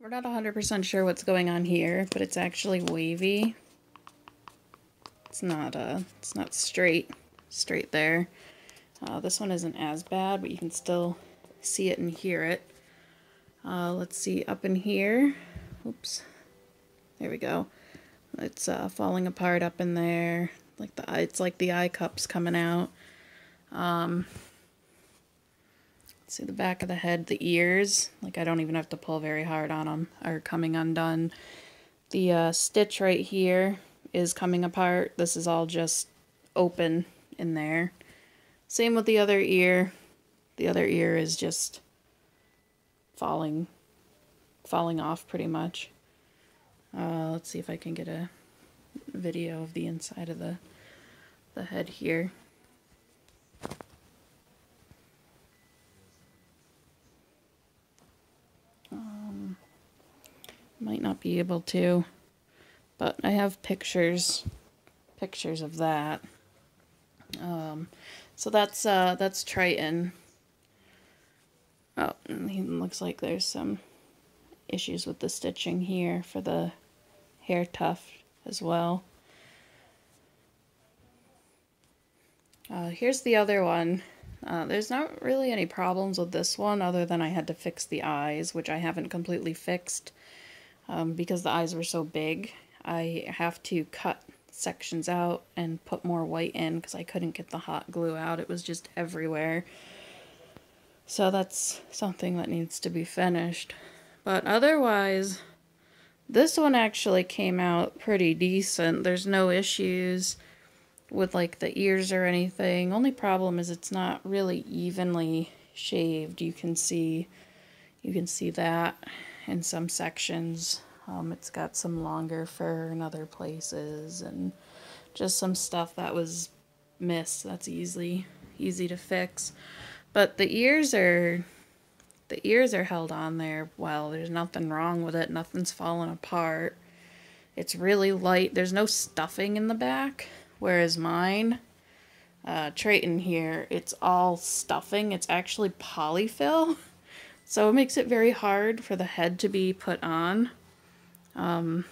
We're not 100% sure what's going on here, but it's actually wavy. It's not, uh, it's not straight, straight there. Uh, this one isn't as bad, but you can still see it and hear it. Uh, let's see, up in here, oops, there we go. It's uh, falling apart up in there, like the it's like the eye cups coming out. Um, see the back of the head, the ears, like I don't even have to pull very hard on them, are coming undone. The uh, stitch right here is coming apart. This is all just open in there. Same with the other ear. The other ear is just falling falling off pretty much. Uh, let's see if I can get a video of the inside of the the head here. Might not be able to, but I have pictures pictures of that. Um, so that's uh, that's Triton. Oh, looks like there's some issues with the stitching here for the hair tuft as well. Uh, here's the other one. Uh, there's not really any problems with this one other than I had to fix the eyes, which I haven't completely fixed um, because the eyes were so big. I have to cut sections out and put more white in because I couldn't get the hot glue out. It was just everywhere. So that's something that needs to be finished. But otherwise, this one actually came out pretty decent. There's no issues with like the ears or anything. Only problem is it's not really evenly shaved. You can see you can see that in some sections. Um, it's got some longer fur in other places and just some stuff that was missed. That's easily easy to fix. But the ears are the ears are held on there well. There's nothing wrong with it. Nothing's falling apart. It's really light. There's no stuffing in the back, whereas mine, uh, Triton here, it's all stuffing. It's actually polyfill, so it makes it very hard for the head to be put on. Um,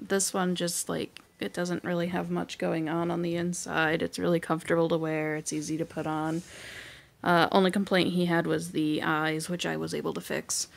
this one just like it doesn't really have much going on on the inside. It's really comfortable to wear. It's easy to put on. Uh, only complaint he had was the eyes, which I was able to fix.